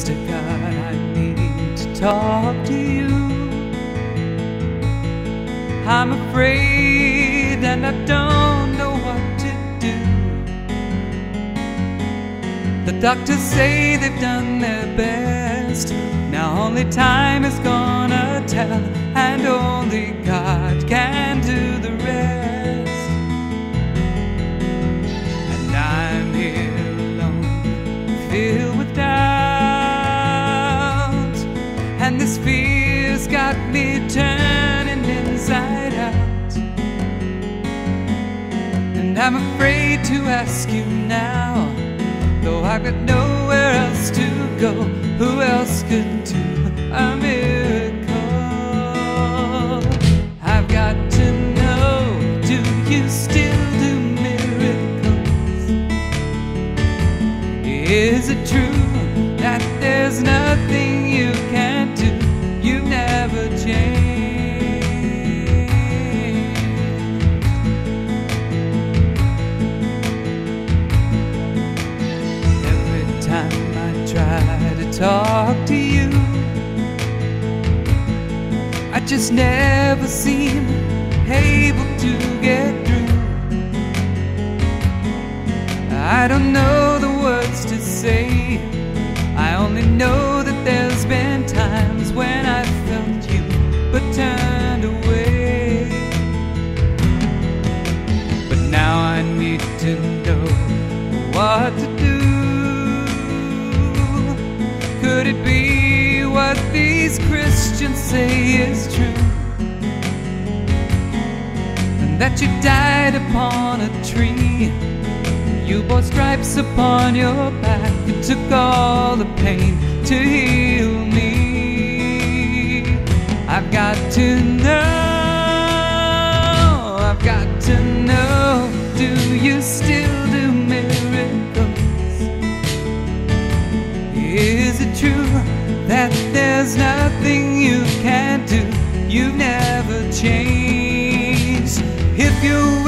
Mr. God, I need to talk to you. I'm afraid and I don't know what to do. The doctors say they've done their best. Now only time is gonna tell, and only God can I'm afraid to ask you now, though I've got nowhere else to go. Who else could do a miracle? I've got to know, do you still do miracles? Is it true that there's nothing talk to you, I just never seem able to get through. I don't know the words to say. Could it be what these Christians say is true? And that you died upon a tree. You bore stripes upon your back. You took all the pain to heal me. I've got to never. If you're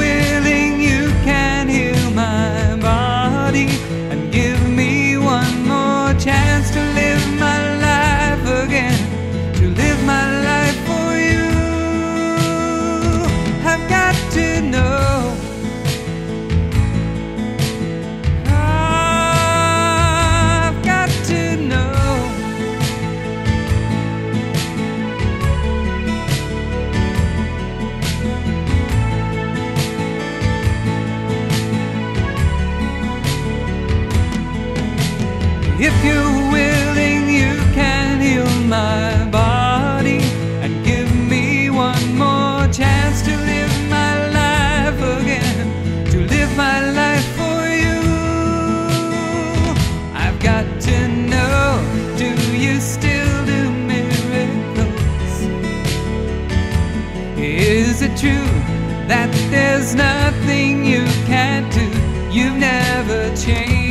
If you're willing, you can heal my body and give me one more chance to live my life again. To live my life for you. I've got to know do you still do miracles? Is it true that there's nothing you can't do? You've never changed.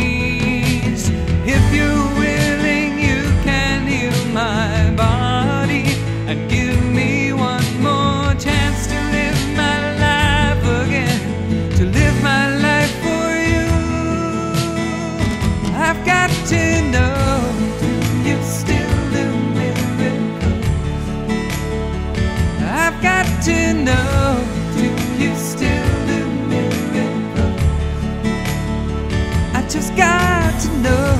To know do you still do miracles? I just got to know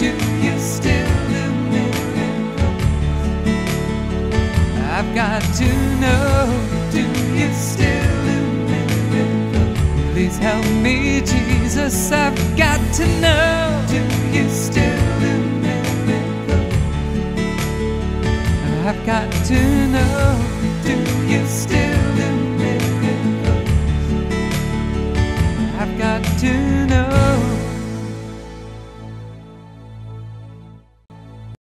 do you still do miracles? I've got to know do you still do miracles? Please help me, Jesus. I've got to know do you still do miracles? I've got to know do you still